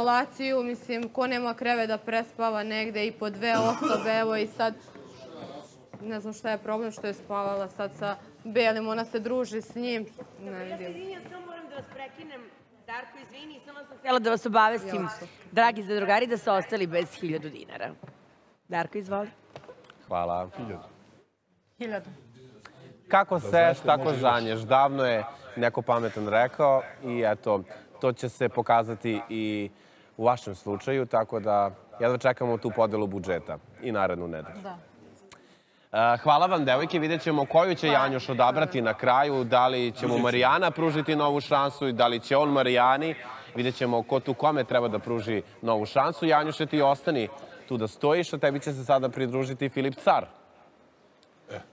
izolaciju, mislim, ko nema kreve da prespava negde i po dve osobe, evo i sad, ne znam šta je problem što je spavala sad sa Belim, ona se druži s njim, ne Ja se vidim. izvinjam, samo moram da vas prekinem. Darko, izvini, samo sam htjela da vas obavestim, dragi zadrugari, da ste ostali bez hiljadu dinara. Darko, izvoli. Hvala. Hiljadu. Kako seš, tako žanješ. Davno je neko pametan rekao i eto, to će se pokazati i u vašem slučaju, tako da jedva čekamo tu podelu budžeta i narednu nedelju. Da. E, Hvala vam, devojke. Vidjet ćemo koju će Janjuš odabrati na kraju. Da li će mu Marijana pružiti novu šansu i da li će on Marijani. Vidjet ćemo ko tu kome treba da pruži novu šansu. Janjuše, ti ostani tu da stojiš, a tebi će se sada pridružiti Filip Car.